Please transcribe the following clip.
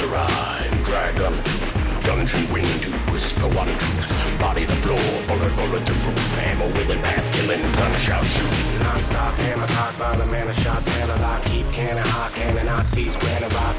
the rhyme. Drag them to the dungeon window. Whisper one truth. Body the floor. Bullet, bullet the roof. Ammo with it. Pass killing. Punish out shoot. Non-stop hammer cock. Violent man of shots. Man alive. Keep cannon hot. Cannon I seize. Granite rock.